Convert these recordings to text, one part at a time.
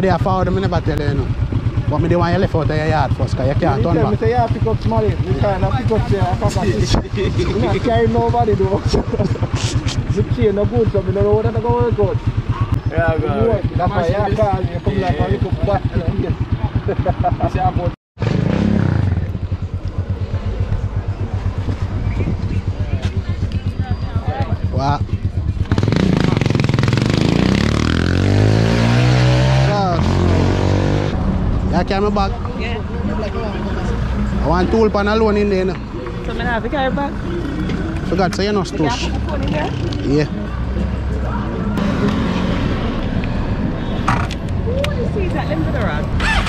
Somebody a forward me never tell you, you know. But me the one you left out of your yard first, cause you can't turn Tell me say, yeah, pick up somebody. We kind of pick up there. I can't We not carry nobody though. the chain no good, so we don't know what to go work out. Yeah, You work. That's why you call me. You come like a little bat. like this. What? So, you carry me back. Yeah. I want tool pan alone in there. Know. So I have to carry back. Forgot say you no You can stush. put the in there. Yeah. Ooh, you see that limb to the rod.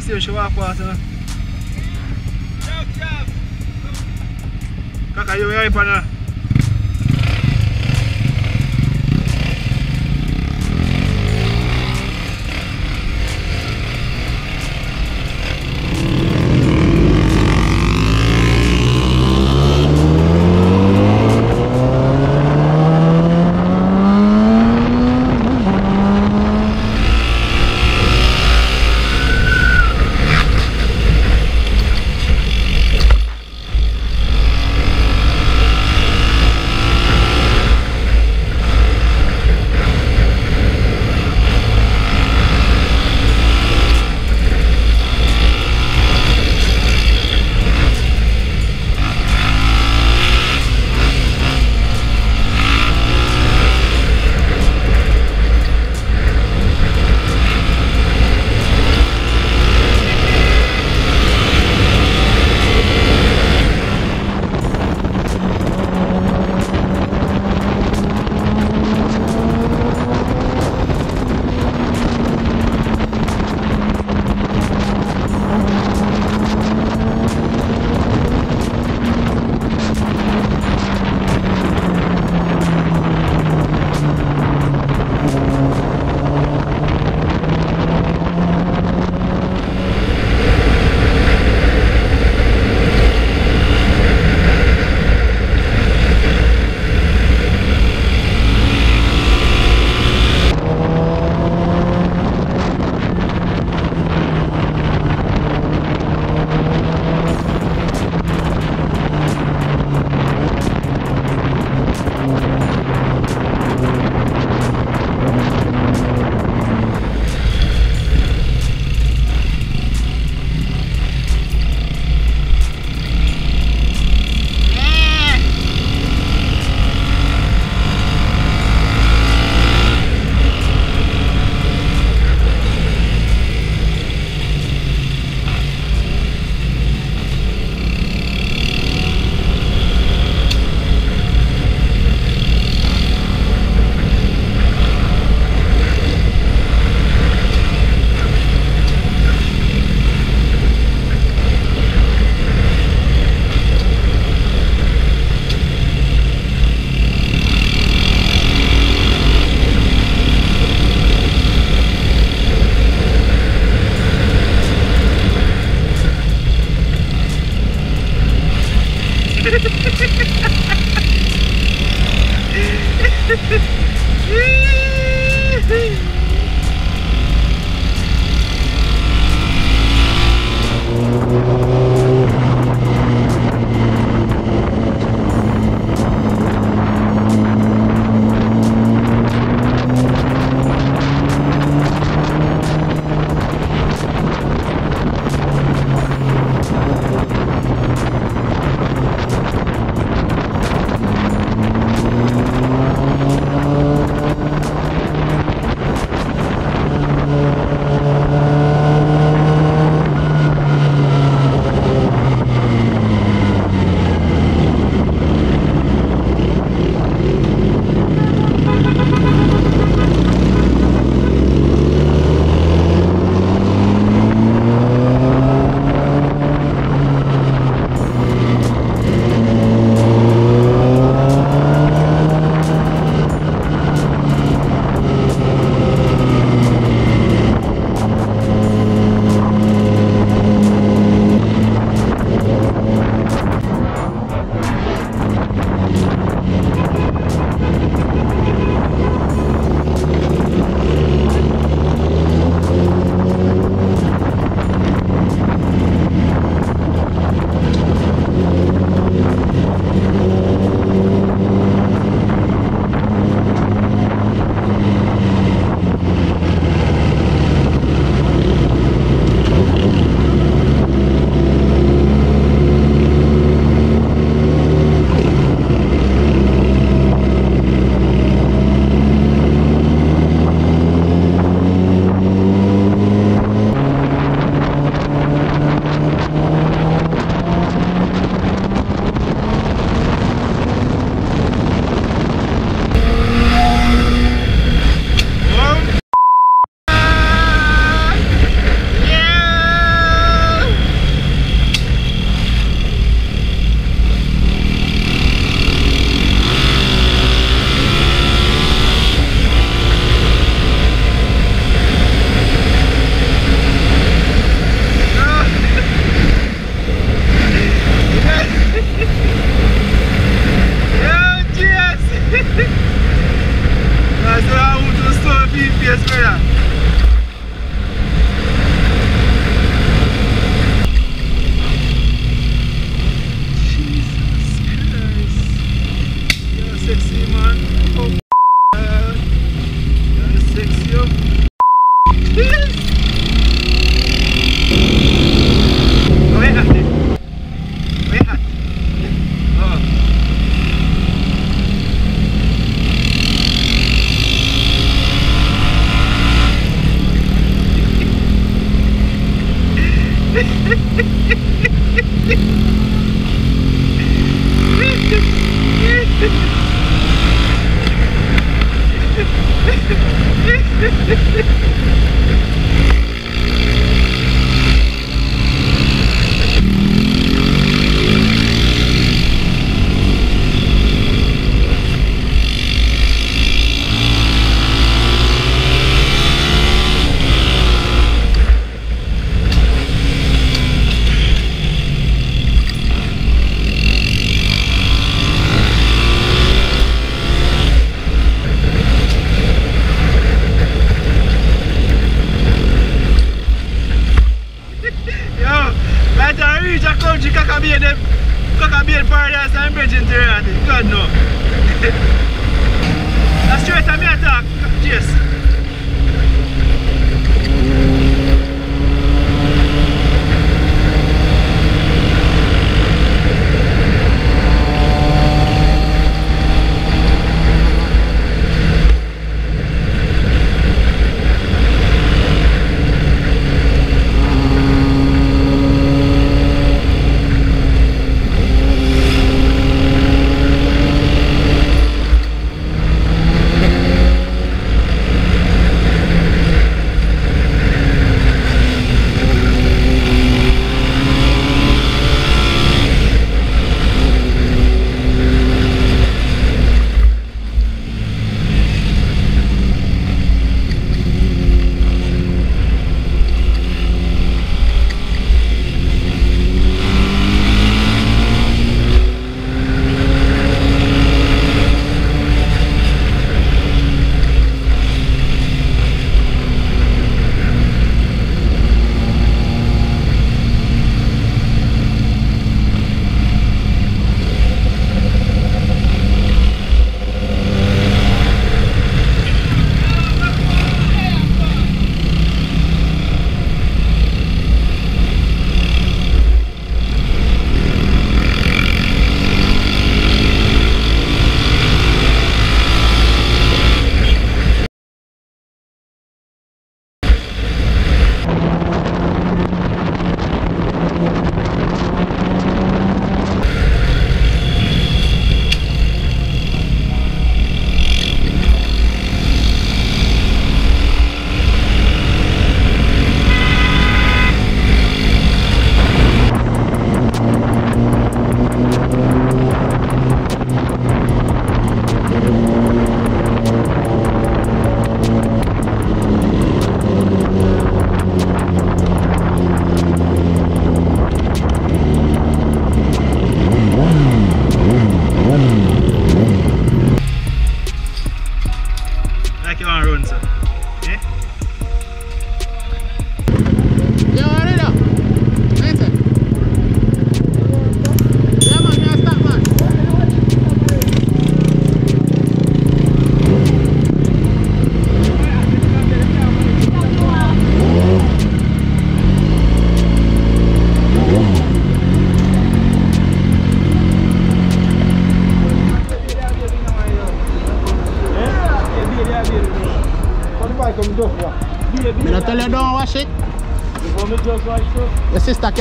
Seeing she walk past. You know? Kaka, you hype on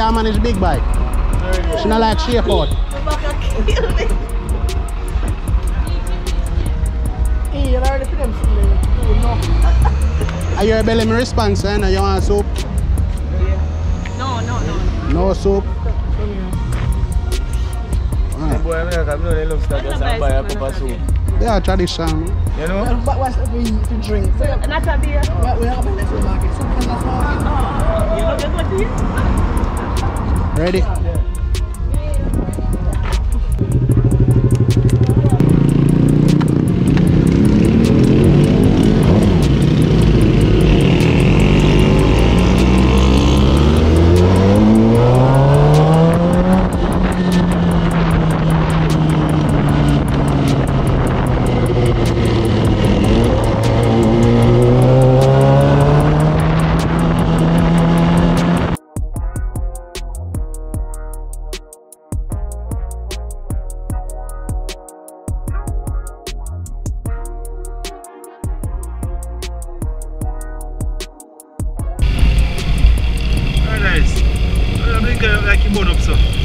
Your sister can't manage big bike. She not like shape out. You already for them something. Are you a belly me response eh? You want soup? No, no, no. No soup. Ah, Boy, I'm not coming they love start just and buy a cup of soup. yeah, tradition. You know? But what's we to drink? So, Not a beer. what we have in the market? Some kind of market. You know Ready? Thinking like you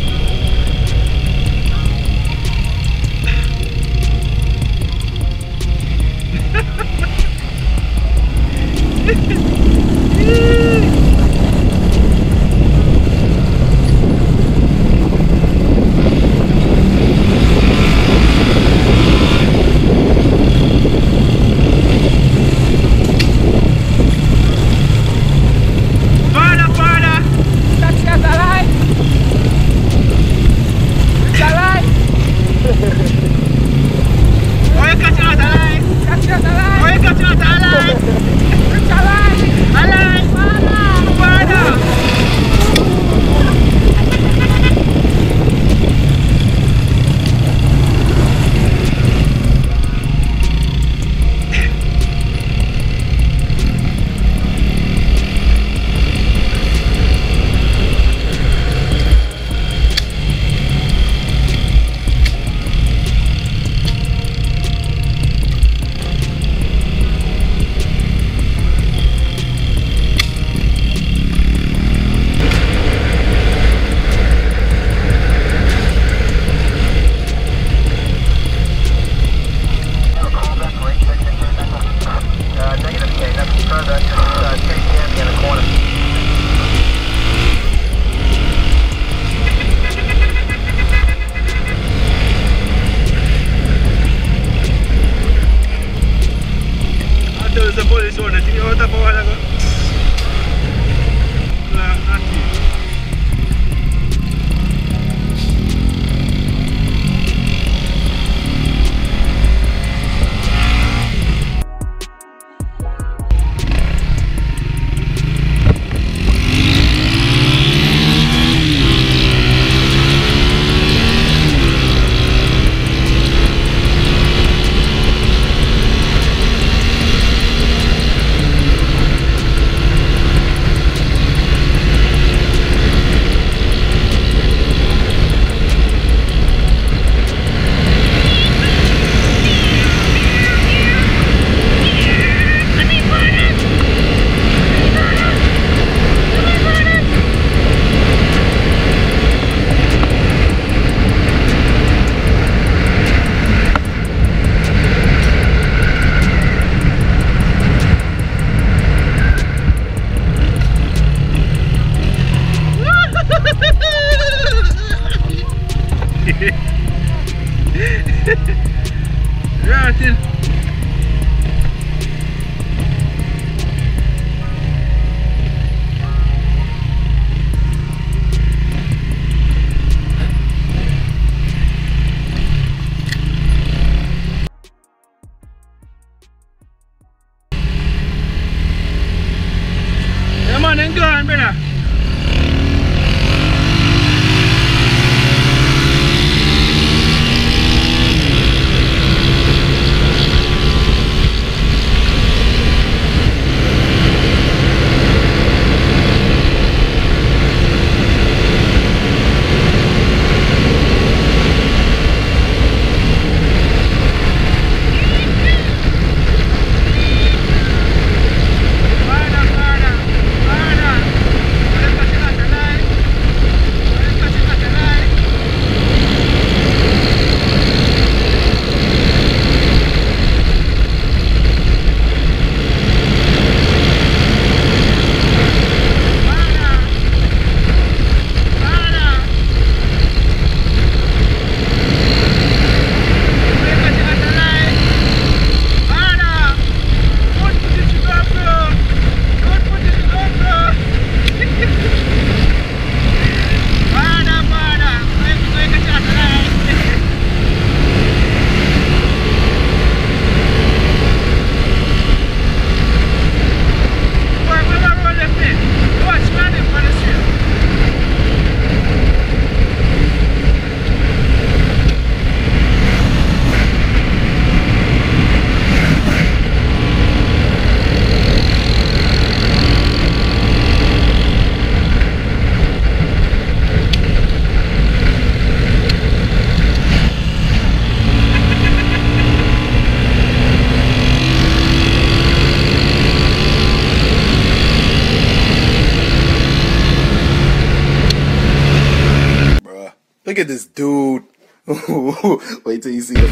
Wait till you see it.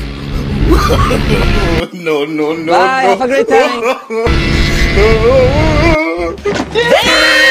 no, no, no. Bye, no. have a great time.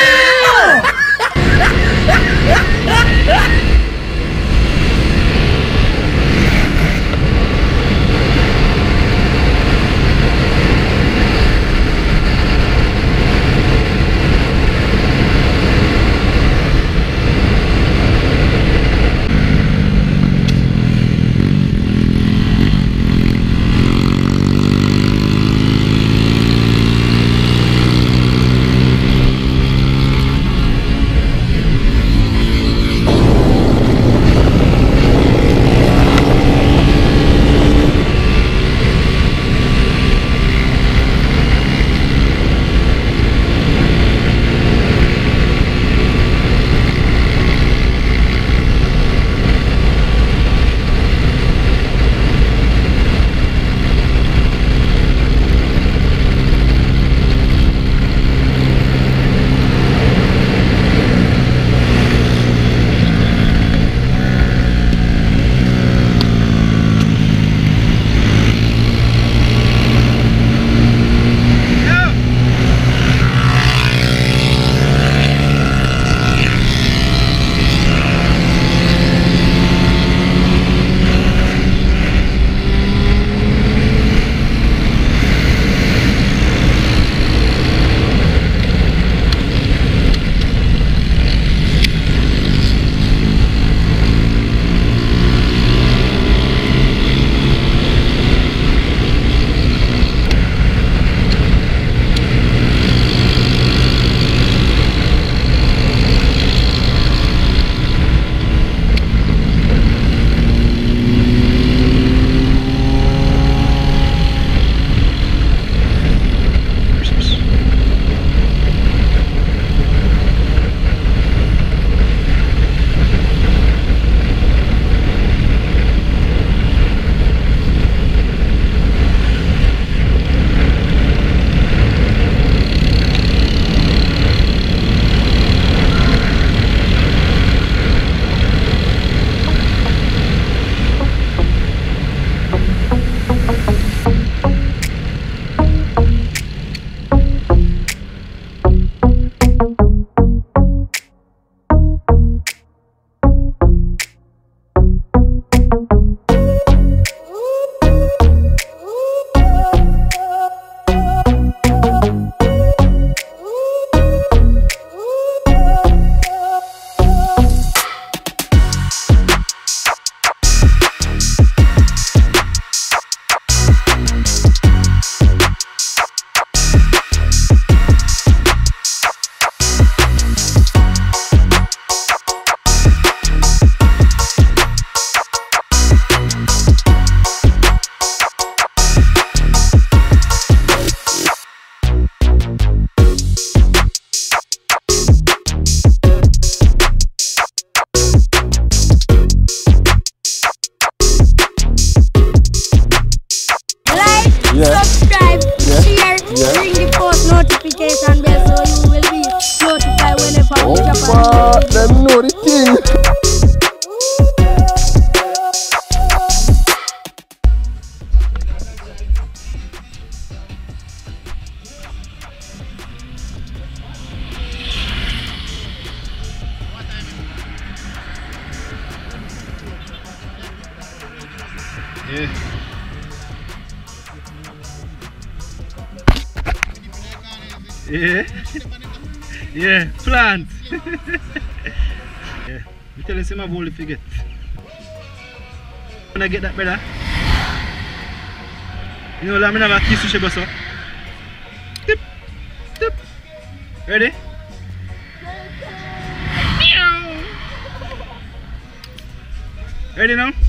Yeah. Yeah, plant. yeah. We tell him I'm only forget. When I get that brother? You know, I'm gonna have a kiss Sheba, so. Tip, tip. Ready? Ready now?